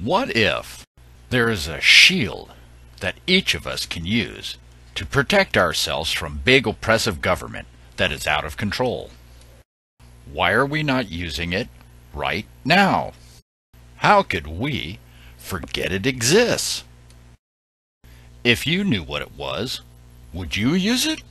What if there is a shield that each of us can use to protect ourselves from big oppressive government that is out of control? Why are we not using it right now? How could we forget it exists? If you knew what it was, would you use it?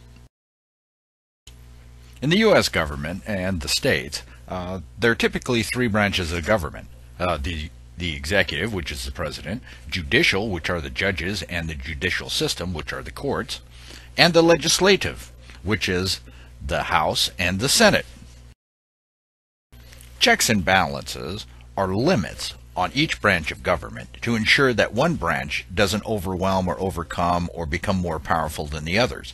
In the U.S. government and the states, uh, there are typically three branches of government. Uh, the the executive, which is the president, judicial, which are the judges and the judicial system, which are the courts, and the legislative, which is the House and the Senate. Checks and balances are limits on each branch of government to ensure that one branch doesn't overwhelm or overcome or become more powerful than the others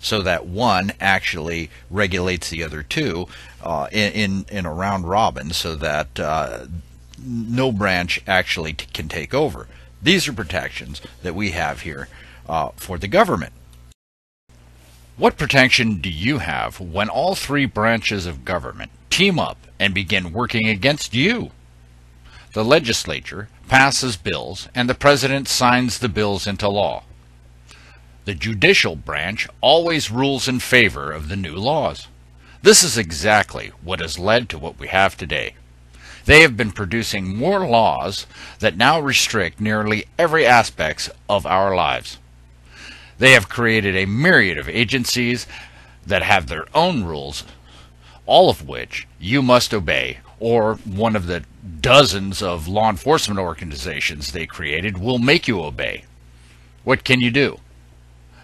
so that one actually regulates the other two uh, in, in, in a round robin so that uh, no branch actually t- can take over. These are protections that we have here uh, for the government. What protection do you have when all three branches of government team up and begin working against you? The legislature passes bills and the president signs the bills into law. The judicial branch always rules in favor of the new laws. This is exactly what has led to what we have today. They have been producing more laws that now restrict nearly every aspect of our lives. They have created a myriad of agencies that have their own rules, all of which you must obey, or one of the dozens of law enforcement organizations they created will make you obey. What can you do?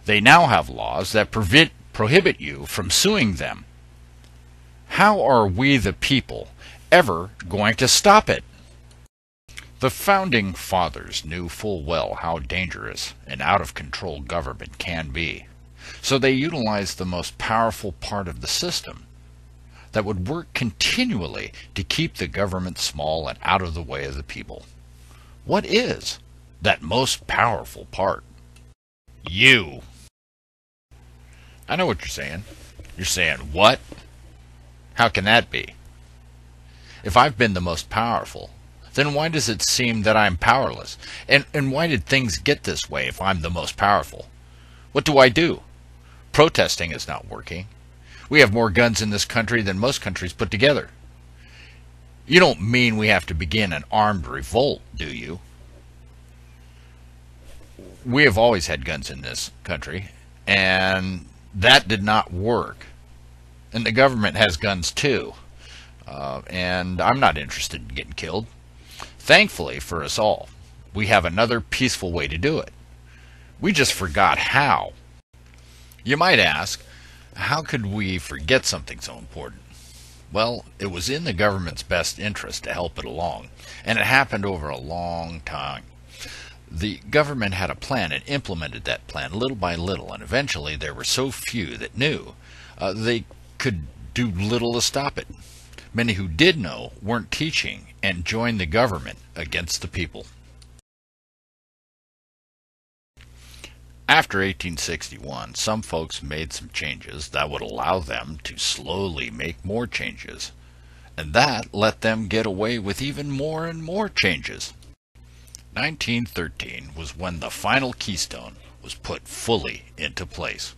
They now have laws that prohibit, prohibit you from suing them. How are we the people ever going to stop it? The founding fathers knew full well how dangerous an out of control government can be, so they utilized the most powerful part of the system that would work continually to keep the government small and out of the way of the people. What is that most powerful part? You. I know what you're saying. You're saying, what? How can that be? If I've been the most powerful, then why does it seem that I'm powerless? And, and why did things get this way if I'm the most powerful? What do I do? Protesting is not working. We have more guns in this country than most countries put together. You don't mean we have to begin an armed revolt, do you? We have always had guns in this country, and that did not work. And the government has guns too. Uh, and I'm not interested in getting killed. Thankfully for us all, we have another peaceful way to do it. We just forgot how. You might ask, how could we forget something so important? Well, it was in the government's best interest to help it along, and it happened over a long time. The government had a plan and implemented that plan little by little, and eventually there were so few that knew uh, they could do little to stop it. Many who did know weren't teaching and joined the government against the people. After 1861, some folks made some changes that would allow them to slowly make more changes, and that let them get away with even more and more changes. 1913 was when the final keystone was put fully into place.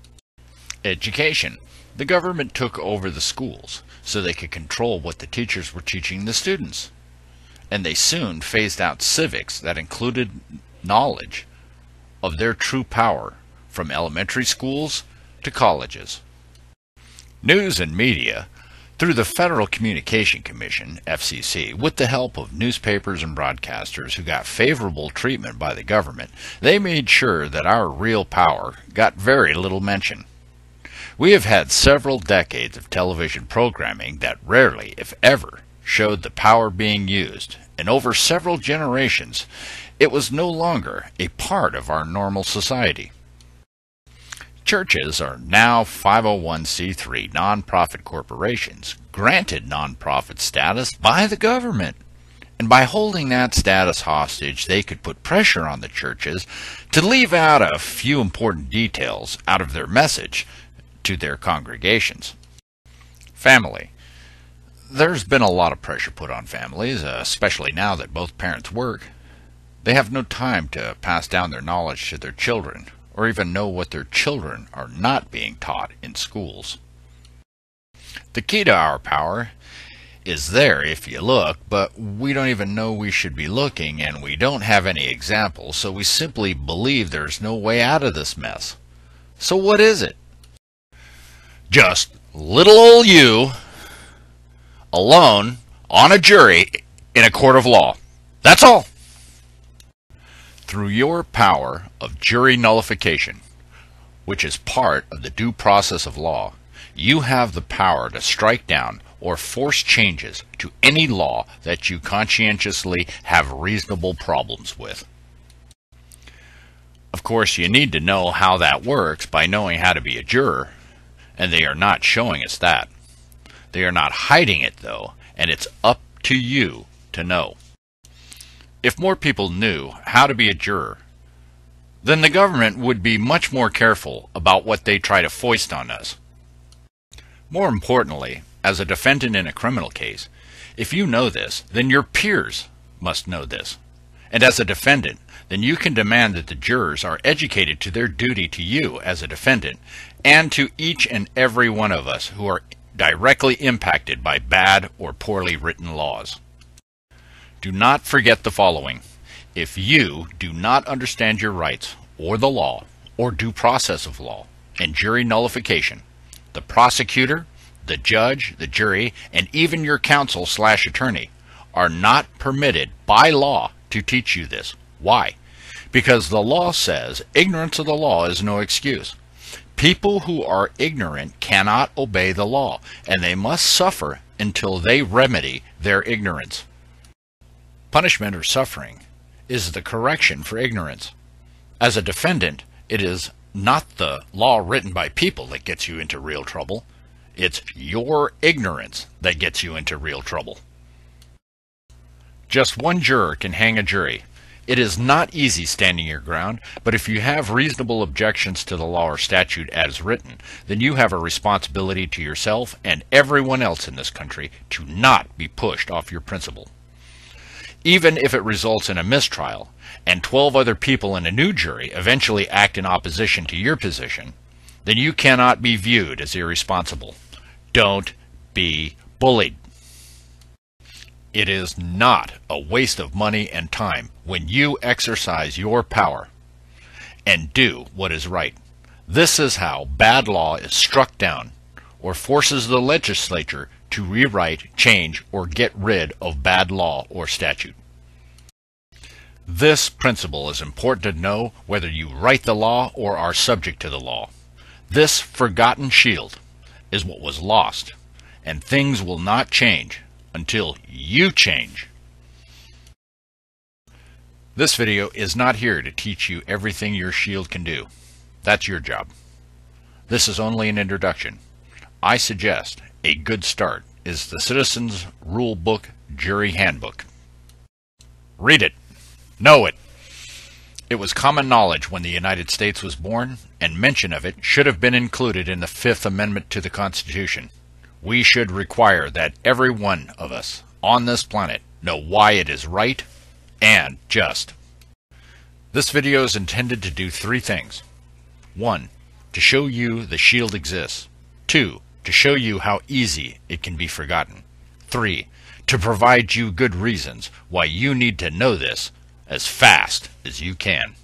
Education. The government took over the schools so they could control what the teachers were teaching the students. And they soon phased out civics that included knowledge of their true power from elementary schools to colleges. News and media through the Federal Communication Commission, FCC, with the help of newspapers and broadcasters who got favorable treatment by the government, they made sure that our real power got very little mention. We have had several decades of television programming that rarely, if ever, showed the power being used, and over several generations, it was no longer a part of our normal society. Churches are now 501c3 nonprofit corporations granted nonprofit status by the government. And by holding that status hostage, they could put pressure on the churches to leave out a few important details out of their message to their congregations. Family. There's been a lot of pressure put on families, uh, especially now that both parents work. They have no time to pass down their knowledge to their children, or even know what their children are not being taught in schools. The key to our power is there if you look, but we don't even know we should be looking, and we don't have any examples, so we simply believe there's no way out of this mess. So what is it? Just little old you alone on a jury in a court of law. That's all. Through your power of jury nullification, which is part of the due process of law, you have the power to strike down or force changes to any law that you conscientiously have reasonable problems with. Of course, you need to know how that works by knowing how to be a juror, and they are not showing us that. They are not hiding it, though, and it's up to you to know. If more people knew how to be a juror, then the government would be much more careful about what they try to foist on us. More importantly, as a defendant in a criminal case, if you know this, then your peers must know this. And as a defendant, then you can demand that the jurors are educated to their duty to you as a defendant and to each and every one of us who are directly impacted by bad or poorly written laws. Do not forget the following. If you do not understand your rights or the law or due process of law and jury nullification, the prosecutor, the judge, the jury, and even your counsel slash attorney are not permitted by law to teach you this. Why? Because the law says ignorance of the law is no excuse. People who are ignorant cannot obey the law, and they must suffer until they remedy their ignorance. Punishment or suffering is the correction for ignorance. As a defendant, it is not the law written by people that gets you into real trouble. It's your ignorance that gets you into real trouble. Just one juror can hang a jury. It is not easy standing your ground, but if you have reasonable objections to the law or statute as written, then you have a responsibility to yourself and everyone else in this country to not be pushed off your principle. Even if it results in a mistrial, and 12 other people in a new jury eventually act in opposition to your position, then you cannot be viewed as irresponsible. Don't be bullied. It is not a waste of money and time when you exercise your power and do what is right. This is how bad law is struck down or forces the legislature to rewrite, change, or get rid of bad law or statute. This principle is important to know whether you write the law or are subject to the law. This forgotten shield is what was lost, and things will not change until you change. This video is not here to teach you everything your shield can do. That's your job. This is only an introduction. I suggest a good start is the Citizens Rule Book Jury Handbook. Read it. Know it. It was common knowledge when the United States was born, and mention of it should have been included in the Fifth Amendment to the Constitution we should require that every one of us on this planet know why it is right and just. This video is intended to do three things. 1. To show you the shield exists. 2. To show you how easy it can be forgotten. 3. To provide you good reasons why you need to know this as fast as you can.